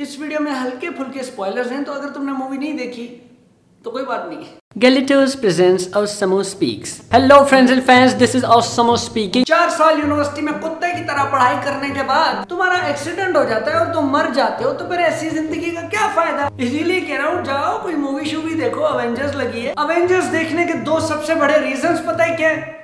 इस वीडियो में हल्के फुल्के स्पॉयलर्स हैं तो अगर तुमने मूवी नहीं देखी तो कोई बात नहीं Galitos presents Osamo Speaks. Hello friends and fans, this is Osamo speaking. चार साल यूनिवर्सिटी में कुत्ते की तरह पढ़ाई करने के बाद तुम्हारा एक्सीडेंट हो जाता है और तुम मर जाते हो तो फिर ऐसी ज़िंदगी का क्या फ़ायदा इसीलिए कह रहा हूँ जाओ कोई मूवी शूवी देखो अवेंजर्स लगी है अवेंजर्स देखने के दो सबसे बड़े रीजन पता है क्या है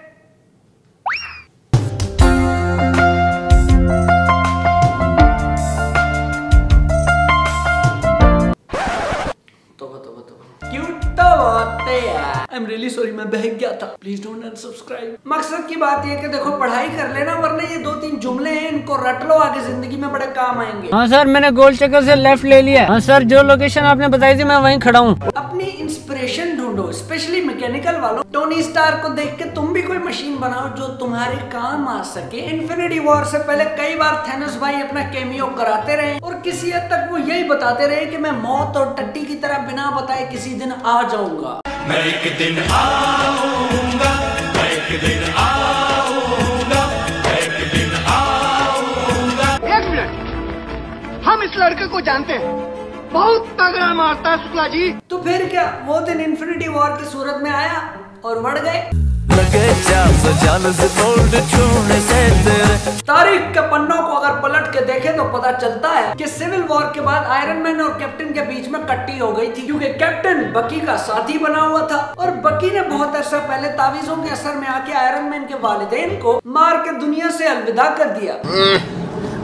रियली सॉरी मैं बहक गया था। प्लीज़ डोंट अनसब्सक्राइब मकसद की बात ये कि देखो पढ़ाई कर लेना वरना ये दो तीन जुमले हैं इनको रट लो आगे ज़िंदगी में बड़े काम आएँगे। हाँ सर मैंने गोल चक्कर से लेफ़्ट ले लिया। हाँ सर जो लोकेशन आपने बताई थी मैं वहीं खड़ा हूँ। अपनी इंस्पिरेशन ढूंढो स्पेशली मैकेनिकल वालों। टोनी स्टार को देख के तुम भी कोई मशीन बनाओ जो तुम्हारे काम आ सके। इन्फिनिटी वॉर से पहले कई बार थेनस भाई अपना केमियो कराते रहे और किसी हद तक वो यही बताते रहे कि मैं मौत और टट्टी की तरह बिना बताए किसी दिन आ जाऊँगा। मैं एक दिन आऊँगा मैं एक दिन आऊँगा एक दिन आऊँगा। एक मिनट। हम इस लड़के को जानते हैं। बहुत तगड़ा मारता है शुक्ला जी। तो फिर क्या वो दिन इन्फिनिटी वॉर की सूरत में आया और मर गए? तारीख के पन्नों को अगर पलट के देखे तो पता चलता है कि सिविल वॉर के बाद आयरन मैन और कैप्टन के बीच में कट्टी हो गई थी क्योंकि कैप्टन बकी का साथी बना हुआ था और बकी ने बहुत अरसा पहले तावीजों के असर में आके आयरन मैन के वालिदेन को मार के दुनिया से अलविदा कर दिया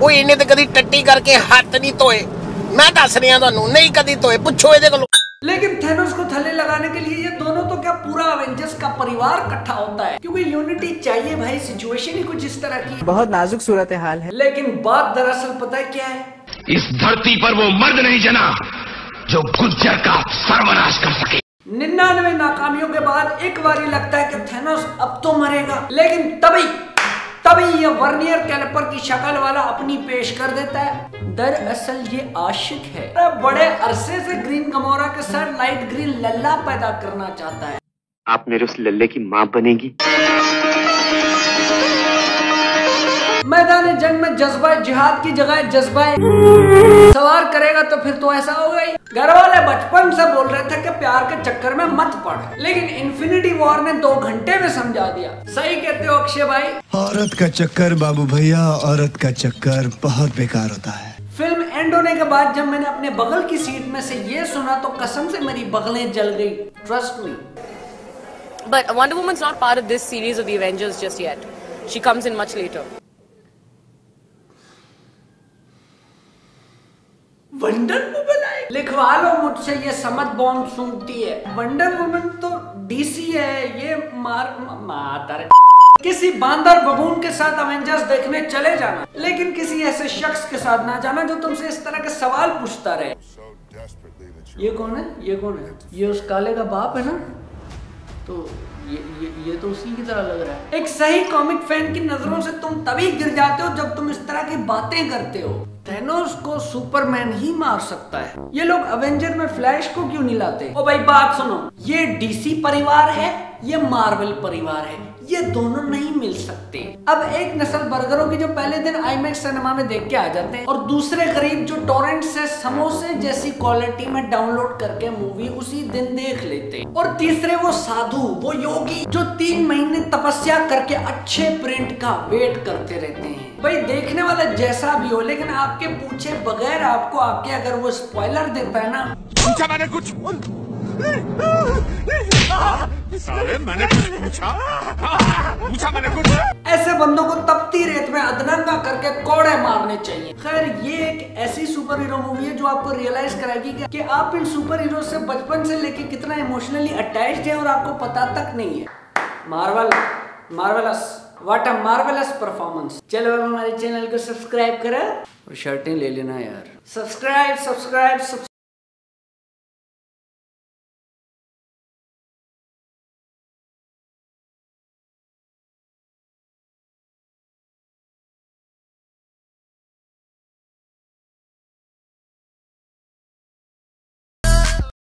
ਉਹ ਇਹਨੇ ਤੇ ਕਦੀ ਟੱਟੀ ਕਰਕੇ ਹੱਥ ਨਹੀਂ ਧੋਏ ਮੈਂ ਦੱਸ ਰਿਹਾ ਤੁਹਾਨੂੰ ਨਹੀਂ ਕਦੀ ਧੋਏ ਪੁੱਛੋ ਇਹਦੇ ਕੋਲੋਂ लेकिन थेनोस को थले लगाने के लिए ये दोनों तो क्या पूरा अवेंजर्स का परिवार इकट्ठा होता है? क्योंकि यूनिटी चाहिए भाई सिचुएशन ही कुछ इस तरह की बहुत नाजुक सूरत हाल है। लेकिन बात दरअसल पता है क्या है? इस धरती पर वो मर्द नहीं जना जो गुज्जर का सर्वनाश कर सके। निन्यानवे नाकामियों के बाद एक बार लगता है कि थेनोस अब तो मरेगा। लेकिन तभी तभी ये वर्नियर कैलिपर की शक्ल वाला अपनी पेश कर देता है। दरअसल ये आशिक है। बड़े अरसे से ग्रीन कमोरा के साथ लाइट ग्रीन लल्ला पैदा करना चाहता है। आप मेरे उस लल्ले की माँ बनेगी। मैदान जंग में जज्बा जिहाद की जगह जज्बा सवार करेगा तो फिर तो ऐसा हो। गई घर वाले बचपन से बोल रहे थे कि प्यार के चक्कर में मत पड़। लेकिन इन्फिनिटी वॉर ने दो घंटे में समझा दिया। सही कहते हो अक्षय भाई। औरत का चक्कर बाबू भैया औरत का चक्कर बहुत बेकार होता है। एंड होने के बाद जब मैंने अपने बगल की सीट में से ये सुना तो कसम से मेरी बगलें जल गई trust me But Wonder Woman's not part of this series of the Avengers just yet. She comes in much later. Wonder Woman आए लिखवा लो मुझसे ये समझ बॉम्ब सूंघती है वंडर वुमन तो डीसी है ये मार माता किसी बांदर बबून के साथ अवेंजर्स देखने चले जाना, लेकिन किसी ऐसे शख्स के साथ ना जाना जो तुमसे इस तरह के सवाल पूछता रहे। ये कौन है? ये कौन है? ये उस काले का बाप है ना? तो ये ये ये तो उसी की तरह लग रहा है। एक सही कॉमिक फ़ैन की नज़रों से तुम तभी गिर जाते हो जब तुम इस बातें करते हो। थेनोस को सुपरमैन ही मार सकता है। ये लोग अवेंजर में फ्लैश को क्यों नहीं लाते? ओ भाई, बात सुनो। ये डीसी परिवार है, ये मार्वल परिवार है। ये दोनों नहीं मिल सकते। अब एक नस्ल बर्गरों की जो पहले दिन आईमैक्स सिनेमा में देख के आ जाते हैं और दूसरे गरीब जो टोरेंट समोसे जैसी क्वालिटी में डाउनलोड करके मूवी उसी दिन देख लेते हैं। और तीसरे वो साधु, वो योगी, जो तीन महीने तपस्या करके अच्छे प्रिंट का वेट करते रहते हैं। भाई, देखने वाला जैसा भी हो, लेकिन आपके पूछे बगैर आपको आपके अगर वो स्पॉइलर देता है ना। मैंने कुछ। मैंने कुछ पूछा। पूछा मैंने कुछ। ऐसे बंदों को तपती रेत में अदनंगा करके कोड़े मारने चाहिए। खैर, ये एक ऐसी सुपर हीरो मूवी है जो आपको रियलाइज़ कराएगी कि आप इन सुपर हीरो से बचपन से लेके कितना इमोशनली अटैच्ड है और आपको पता तक नहीं है। Marvel marvellous what a marvellous performance चलो हमारे चैनल को सब्सक्राइब करें और शर्टें ले लेना यार। Subscribe subscribe